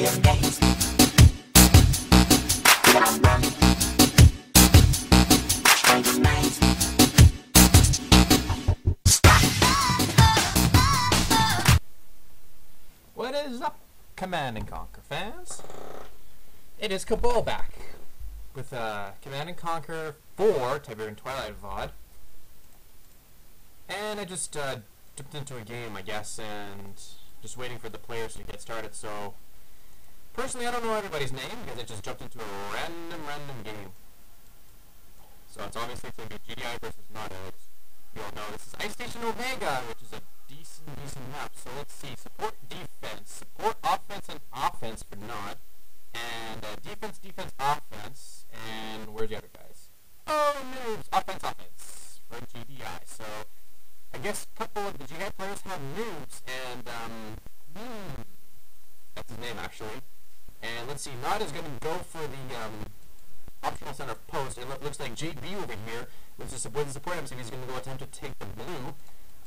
What is up, Command and Conquer fans? It is Cabal back with uh, Command and Conquer 4 Tiberian Twilight VOD. And I just uh, dipped into a game, I guess, and just waiting for the players to get started. So, personally, I don't know everybody's name because I just jumped into a random, random game. So it's obviously going to be GDI versus as you all know. This is Ice Station Omega, which is a decent, decent map. So let's see. Support defense. Support offense and offense for Nod. And uh, defense, defense, offense. And where's the other guys? Oh, noobs. Offense, offense for GDI. So I guess a couple of the GDI players have noobs. And, um, hmm, that's his name actually. And let's see. Nod is going to go for the, um, optional center post. It loo- looks like JB over here, which is with the support MC, he's going to go attempt to take the blue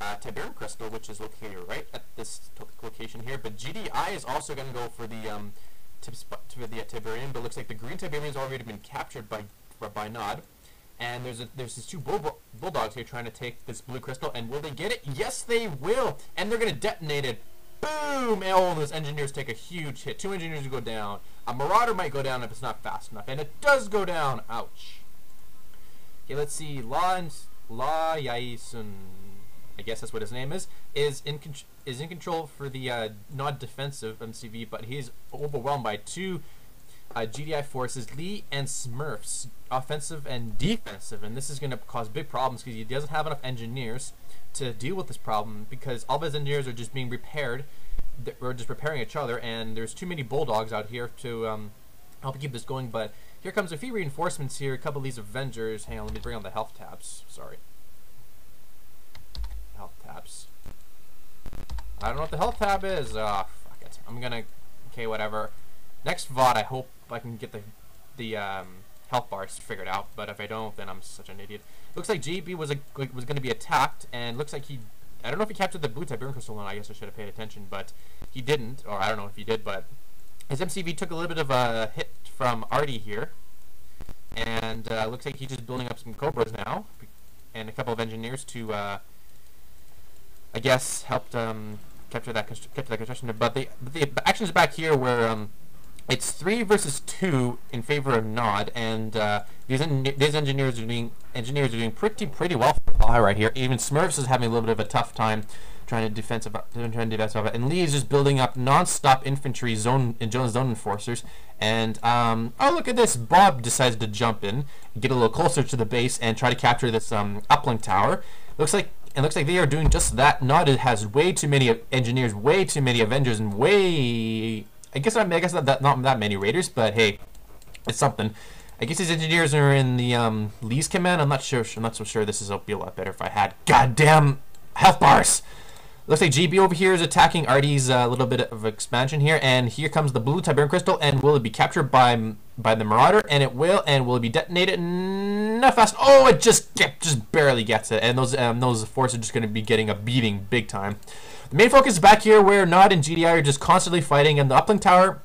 uh, Tiberium crystal, which is located right at this location here. But GDI is also going to go for the um, tip the uh, Tiberium, but looks like the green Tiberium has already been captured by by Nod. And there's a, there's these two bull, bulldogs here trying to take this blue crystal, and will they get it? Yes, they will, and they're going to detonate it. Boom! All those engineers take a huge hit. Two engineers go down. A Marauder might go down if it's not fast enough. And it does go down. Ouch. Okay, let's see. La, La Yaisun, I guess that's what his name is, is in is in control for the uh, not defensive MCV, but he's overwhelmed by two uh, GDI forces, Lee and Smurfs, offensive and defensive, and this is going to cause big problems because he doesn't have enough engineers to deal with this problem because all of his engineers are just being repaired. We're just repairing each other, and there's too many bulldogs out here to um, help keep this going. But here comes a few reinforcements here. A couple of these Avengers. Hang on, let me bring on the health tabs. Sorry, health tabs. I don't know what the health tab is. Ah, fuck it. I'm gonna. Okay, whatever. Next VOD, I hope I can get the the um, health bars figured out. But if I don't, then I'm such an idiot. Looks like JB was a, was going to be attacked, and looks like he. I don't know if he captured the blue Tiberium crystal, and I guess I should have paid attention, but he didn't, or I don't know if he did, but his MCV took a little bit of a hit from Artie here, and uh, looks like he's just building up some Cobras now, and a couple of engineers to, uh, I guess, helped um, capture that capture that construction. But the but the actions back here where um, it's three versus two in favor of Nod, and uh, these en- these engineers are doing engineers are doing pretty pretty well for right here. Even Smurfs is having a little bit of a tough time trying to defensive trying to defensive and Lee is just building up non-stop infantry zone in Jones zone enforcers. And um, oh look at this! Bob decides to jump in, get a little closer to the base, and try to capture this um, uplink tower. Looks like it looks like they are doing just that. Nod has way too many engineers, way too many Avengers, and way I guess I, I guess not that not that many Raiders, but hey, it's something. I guess these engineers are in the um, Lee's command. I'm not sure. I'm not so sure. This is will be a lot better if I had goddamn health bars. Looks like JB over here is attacking Artie's uh, little bit of expansion here, and here comes the blue Tiberium crystal, and will it be captured by by the Marauder? And it will, and will it be detonated? Not fast. Oh, it just just barely gets it, and those um, those forces are just going to be getting a beating big time. Main focus back here, where Nod and GDI are just constantly fighting, and the uplink tower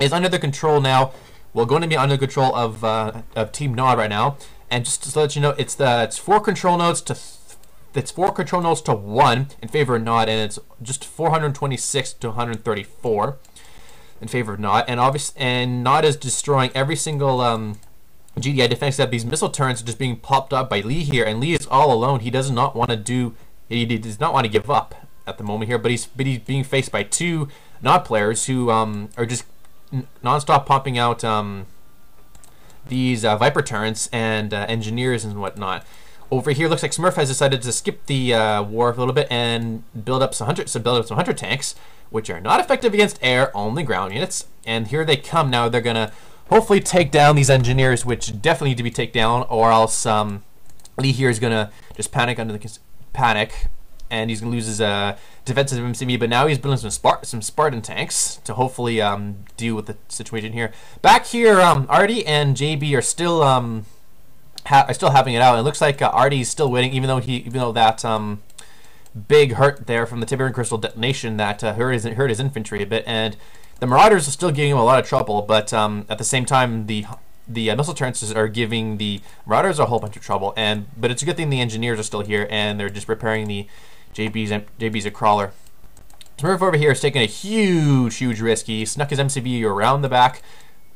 is under the control now. Well, going to be under the control of uh, of Team Nod right now, and just to let you know, it's the it's four control nodes to. It's four control nodes to one in favor of Nod, and it's just 426 to 134 in favor of Nod. And obviously, and Nod is destroying every single um, GDI defense that these missile turrets are just being popped up by Lee here, and Lee is all alone. He does not want to do. He does not want to give up at the moment here, but he's but he's being faced by two Nod players who um, are just non-stop pumping out um, these uh, Viper turrets and uh, engineers and whatnot. Over here, looks like Smurf has decided to skip the uh, war a little bit and build up some hunter, so build up some hunter tanks, which are not effective against air, only ground units. And here they come now. They're gonna hopefully take down these engineers, which definitely need to be taken down, or else um, Lee here is gonna just panic under the panic, and he's gonna lose his uh, defensive MCV. But now he's building some Spart- some Spartan tanks to hopefully um, deal with the situation here. Back here, um, Artie and JB are still um, are still having it out. It looks like uh, Artie's still waiting, even though he even though that um, big hurt there from the Tiberian Crystal detonation that uh, hurt his hurt his infantry a bit, and the Marauders are still giving him a lot of trouble, but um, at the same time, the the uh, missile turrets are giving the Marauders a whole bunch of trouble. And but it's a good thing the engineers are still here and they're just repairing the JB's JB's a crawler. Smurf over here is taking a huge, huge risk. He snuck his MCV around the back,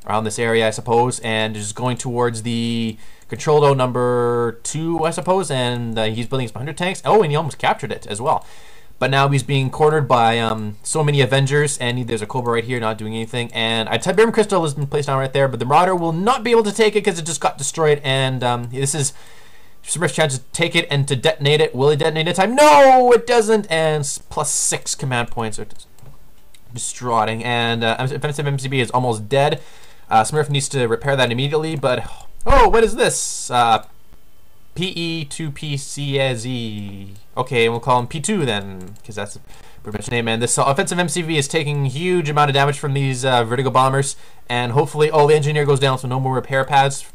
around this area, I suppose, and is going towards the control node number two, I suppose, and uh, he's building his hunter tanks. Oh, and he almost captured it as well. But now he's being cornered by um, so many Avengers, and there's a Cobra right here not doing anything. And a Tiberium Crystal has been placed down right there, but the Marauder will not be able to take it because it just got destroyed. And um, this is Smurf's chance to take it and to detonate it. Will it detonate in time? No, it doesn't. And plus six command points. Are destroying. And uh, offensive MCV is almost dead. Uh, Smurf needs to repair that immediately, but oh, what is this? Uh, PE2PCZ. Okay, and we'll call him P2 then, because that's pretty much name. And this offensive MCV is taking huge amount of damage from these uh, Vertigo bombers, and hopefully, oh, the engineer goes down, so no more repair pads,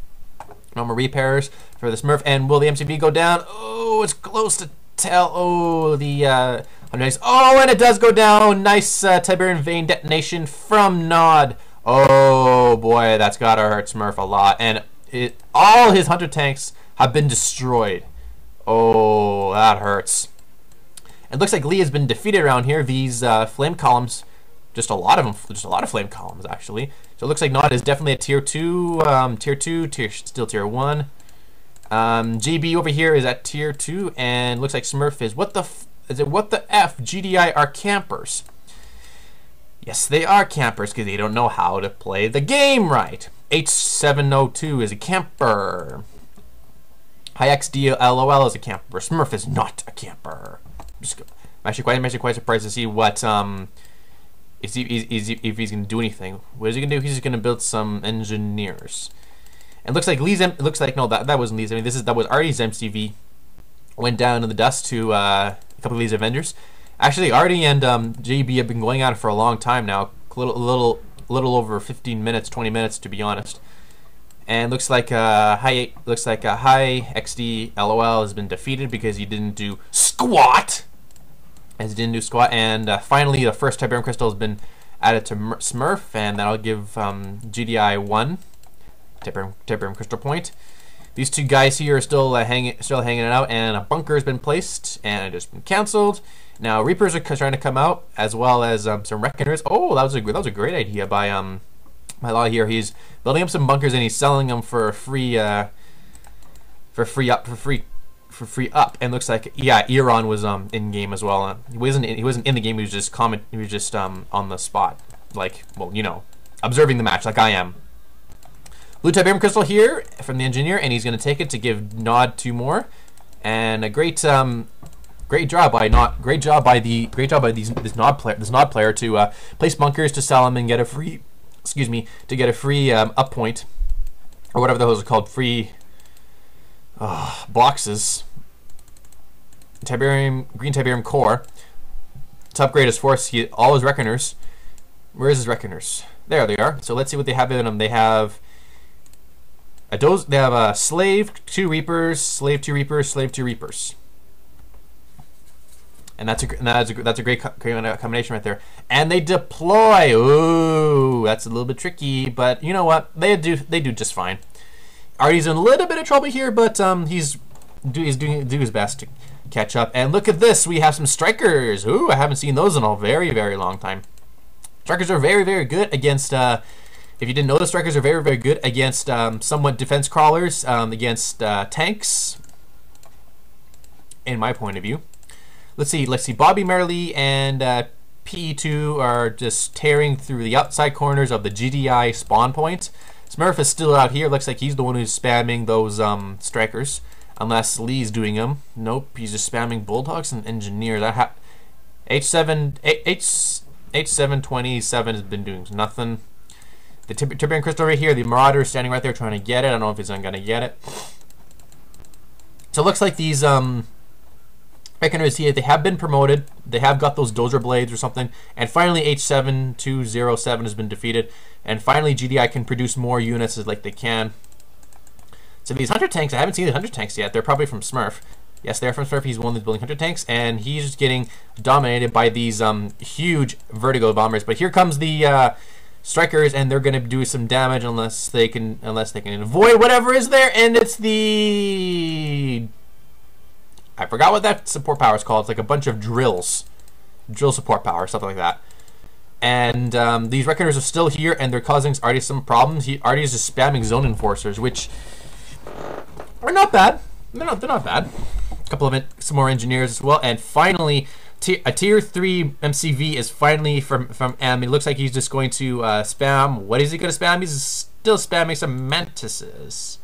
no more repairs for the Smurf. And will the MCV go down? Oh, it's close to tell. Oh, the uh, nice. Oh, and it does go down. Nice uh, Tiberian vein detonation from Nod. Oh boy, that's gotta hurt Smurf a lot. And it, all his hunter tanks have been destroyed. Oh, that hurts. It looks like Lee has been defeated around here. These uh, flame columns, just a lot of them, just a lot of flame columns actually. So it looks like Nod is definitely a tier two, um, tier two, tier still tier one. Um, JB over here is at tier two, and looks like Smurf is what the f is it? What the f? GDI are campers. Yes, they are campers because they don't know how to play the game right. H702 is a camper. HiXDLOL is a camper. Smurf is not a camper. I'm actually quite, I'm actually quite surprised to see what um, is he, is, he, if he's going to do anything. What is he going to do? He's just going to build some engineers. It looks like Lee's. looks like no, that that wasn't Lee's. I mean, this is that was Artie's MCV. Went down in the dust to uh, a couple of these Avengers. Actually, Artie and um, JB have been going at it for a long time now. A little, little, little over 15 minutes, 20 minutes to be honest. And looks like uh, high looks like a high XD LOL has been defeated because he didn't do squat. As he didn't do squat, and uh, finally the first Tiberium crystal has been added to Smurf, and that'll give um, GDI one Tiberium, Tiberium crystal point. These two guys here are still uh, hanging, still hanging it out, and a bunker has been placed, and it has been canceled. Now Reapers are trying to come out, as well as um, some Reckoners. Oh, that was a that was a great idea by um by Law here. He's building up some bunkers and he's selling them for free uh for free up for free for free up. And looks like yeah, Eron was um in game as well. Uh, he wasn't in, he wasn't in the game. He was just comment. He was just um on the spot, like well you know observing the match like I am. Blue type Tiberium Crystal here from the engineer, and he's going to take it to give Nod two more. And a great um, Great job by not great job by the great job by these this nod player this nod player to uh, place bunkers to sell them and get a free excuse me to get a free um, up point or whatever the those are called free uh, boxes. Tiberium green Tiberium core to upgrade his force. He, all his reckoners. Where is his reckoners? There they are. So let's see what they have in them. They have a dose. They have a slave, two reapers, slave, two reapers, slave, two reapers and that's a that's a that's a great combination right there. And they deploy. Ooh, that's a little bit tricky, but you know what? They do they do just fine. Artie's in a little bit of trouble here, but um, he's do, he's doing do his best to catch up. And look at this, we have some strikers. Ooh, I haven't seen those in a very very long time. Strikers are very very good against. Uh, if you didn't know, the strikers are very very good against um, somewhat defense crawlers, um, against uh, tanks. In my point of view let's see, let's see, Bobby Marley and uh, P2 are just tearing through the outside corners of the GDI spawn point. Smurf is still out here. Looks like he's the one who's spamming those um, strikers. Unless Lee's doing them. Nope, he's just spamming Bulldogs and Engineers. That ha H7, H, H727 has been doing nothing. The Tiberium Crystal right here, the Marauder is standing right there trying to get it. I don't know if he's going to get it. So it looks like these um, I can see it. They have been promoted. They have got those Dozer blades or something. And finally, H7207 has been defeated. And finally, GDI can produce more units as like they can. So these Hunter tanks, I haven't seen the Hunter tanks yet. They're probably from Smurf. Yes, they're from Smurf. He's one of the building hunter tanks, and he's just getting dominated by these um, huge vertigo bombers. But here comes the uh, strikers, and they're gonna do some damage unless they can unless they can avoid whatever is there. And it's the I forgot what that support power is called. It's like a bunch of drills, drill support power, something like that. And um, these reckoners are still here, and they're causing Artie some problems. He Artie is just spamming zone enforcers, which are not bad. They're not. They're not bad. A couple of some more engineers as well, and finally, a tier three MCV is finally from from M. It looks like he's just going to uh, spam. What is he going to spam? He's still spamming some mantises.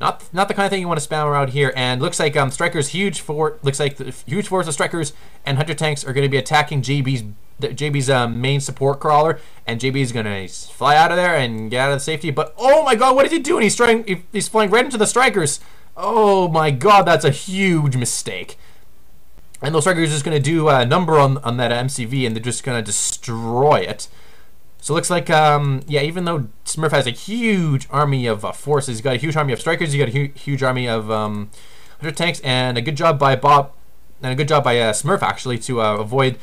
Not not the kind of thing you want to spam around here. And looks like um, Strikers huge for looks like the huge force of Strikers and Hunter tanks are going to be attacking JB's JB's um, main support crawler, and JB's gonna fly out of there and get out of safety. But oh my god, what is he doing? He's trying. He's flying right into the strikers. Oh my god, that's a huge mistake. And those strikers are just gonna do a number on on that MCV, and they're just gonna destroy it. So it looks like, um, yeah, even though Smurf has a huge army of uh, forces, he's got a huge army of strikers, he's got a hu huge army of um, tanks, and a good job by Bob, and a good job by uh, Smurf actually to uh, avoid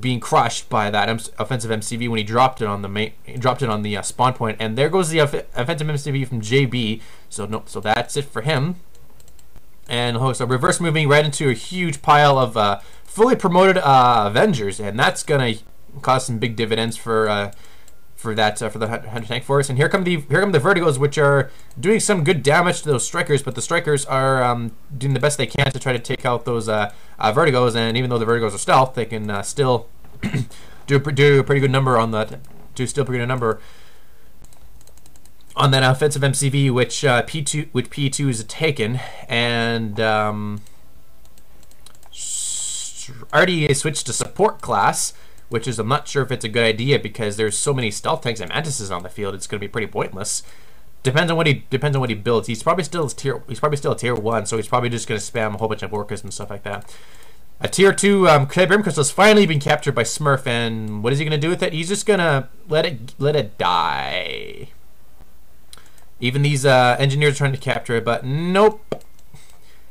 being crushed by that offensive MCV when he dropped it on the main, dropped it on the uh, spawn point. and there goes the offensive MCV from JB. So no, so that's it for him. And oh, so reverse moving right into a huge pile of uh, fully promoted uh, Avengers, and that's gonna cause some big dividends for for that uh, for the hunter tank force. And here come the here come the vertigos, which are doing some good damage to those strikers. But the strikers are um, doing the best they can to try to take out those uh, uh, vertigos. And even though the vertigos are stealth, they can uh, still do do a pretty good number on that. Do still pretty good number on that offensive MCV, which uh, P2 which P2 is taken, and um, already switched to support class which is I'm not sure if it's a good idea because there's so many stealth tanks and mantises on the field. It's going to be pretty pointless. Depends on what he depends on what he builds. He's probably still tier. He's probably still a tier one, so he's probably just going to spam a whole bunch of orcas and stuff like that. A tier two um, Brim Crystal has finally been captured by Smurf, and what is he going to do with it? He's just going to let it let it die. Even these uh, engineers are trying to capture it, but nope.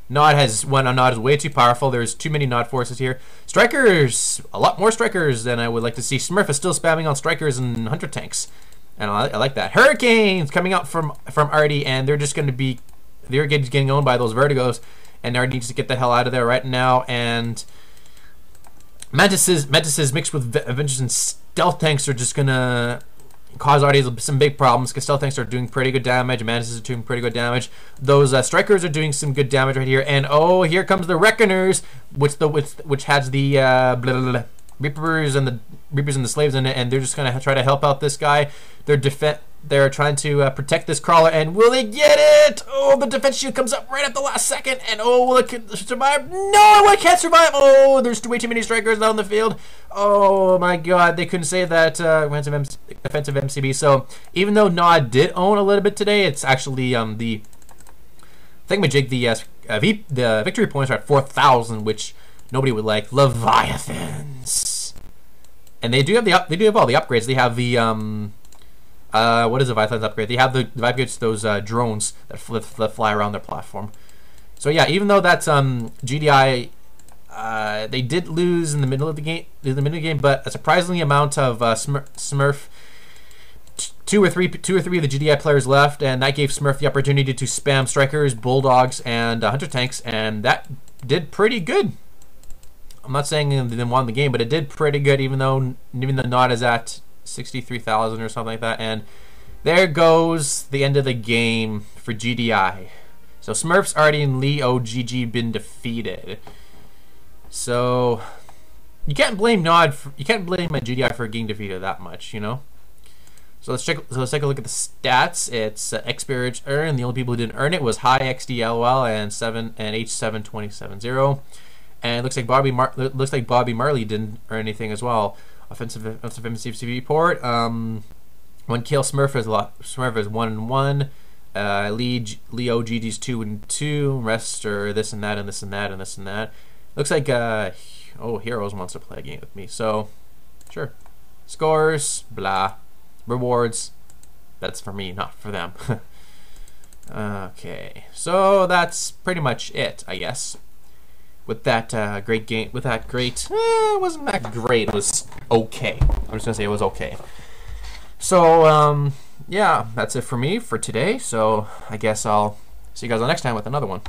Nod has one on Nod is way too powerful. There's too many Nod forces here. Strikers, a lot more strikers than I would like to see. Smurf is still spamming on strikers and hunter tanks, and I, I like that. Hurricanes coming out from from Artie, and they're just going to be they're getting, getting owned by those vertigos, and Artie needs to get the hell out of there right now. And Mantises, Mantises mixed with Avengers and stealth tanks are just gonna cause Artie some big problems tanks are doing pretty good damage. Mantises are doing pretty good damage. Those uh, strikers are doing some good damage right here. And oh, here comes the Reckoners, which the which, which has the uh, blah, blah, blah, Reapers and the Reapers and the slaves in it, and they're just gonna try to help out this guy. They're defend they're trying to uh, protect this crawler, and will they get it? Oh, the defense shield comes up right at the last second, and oh, will it survive? No, it can't survive. Oh, there's way too many strikers out on the field. Oh my God, they couldn't save that uh, offensive MCV. So even though Nod did own a little bit today, it's actually um the thingamajig the uh, the victory points are at 4,000, which nobody would like. Leviathans, and they do have the they do have all the upgrades. They have the um uh, what is a Leviathan's upgrade? They have the, the those uh, drones that, that fly around their platform. So yeah, even though that's um, GDI, uh, they did lose in the middle of the game, in the middle of the game, but a surprisingly amount of uh, Smurf, Smurf two or three two or three of the GDI players left, and that gave Smurf the opportunity to spam strikers, bulldogs, and uh, hunter tanks, and that did pretty good. I'm not saying they didn't won the game, but it did pretty good, even though even though not as at 63,000 or something like that. And there goes the end of the game for GDI. So Smurfs already in Lee OGG been defeated. So you can't blame Nod. For, you can't blame my GDI for getting defeated that much, you know. So let's check. So let's take a look at the stats. It's uh, experience earned. The only people who didn't earn it was High XDLL and seven and H7 270. And it looks like Bobby Mar looks like Bobby Marley didn't earn anything as well offensive offensive MCV port. Um, one kill Smurf is a lot. Smurf is one and one. Uh, lead Leo GG's two and two. Rest are this and that and this and that and this and that. Looks like uh, oh Heroes wants to play a game with me. So sure. Scores blah. Rewards. That's for me, not for them. okay, so that's pretty much it, I guess. With that uh, great game. With that great, eh, it wasn't that great. It was okay. I'm just gonna say it was okay. So um, yeah, that's it for me for today. So I guess I'll see you guys on next time with another one.